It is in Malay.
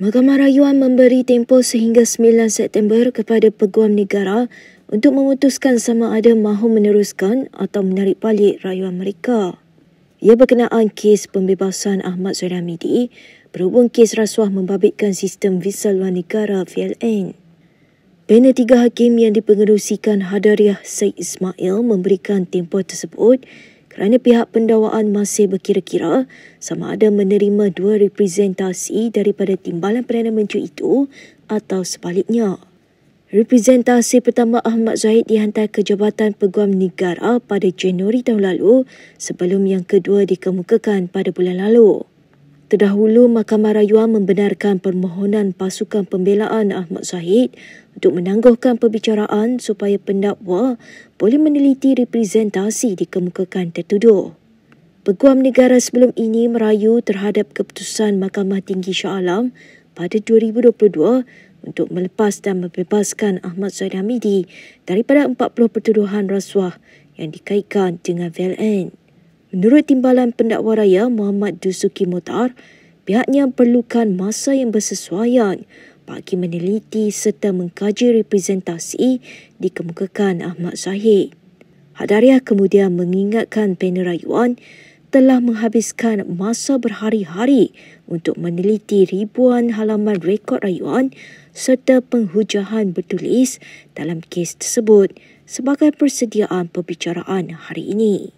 Mahkamah Rayuan memberi tempoh sehingga 9 September kepada peguam negara untuk memutuskan sama ada mahu meneruskan atau menarik balik rayuan mereka. Ia berkenaan kes pembebasan Ahmad Zahid Hamidi berhubung kes rasuah membabitkan sistem visa luar negara VLN. Panel tiga hakim yang dipengerusikan Hadariah Syed Ismail memberikan tempoh tersebut kerana pihak pendawaan masih berkira-kira sama ada menerima dua representasi daripada Timbalan Perdana Menteri itu atau sebaliknya. Representasi pertama Ahmad Zahid dihantar ke Jabatan Peguam Negara pada Januari tahun lalu sebelum yang kedua dikemukakan pada bulan lalu. Terdahulu, Mahkamah Rayuan membenarkan permohonan pasukan pembelaan Ahmad Zahid untuk menangguhkan perbicaraan supaya pendakwa boleh meneliti representasi dikemukakan tertuduh. Peguam negara sebelum ini merayu terhadap keputusan Mahkamah Tinggi Shah Alam pada 2022 untuk melepas dan membebaskan Ahmad Zaid Hamidi daripada 40 pertuduhan rasuah yang dikaitkan dengan VLN. Menurut Timbalan Pendakwa Raya Muhammad Dusuki Motar, pihaknya perlukan masa yang bersesuaian bagi meneliti serta mengkaji representasi dikemukakan Ahmad Zahid. Hadariah kemudian mengingatkan panel rayuan telah menghabiskan masa berhari-hari untuk meneliti ribuan halaman rekod rayuan serta penghujahan bertulis dalam kes tersebut sebagai persediaan perbicaraan hari ini.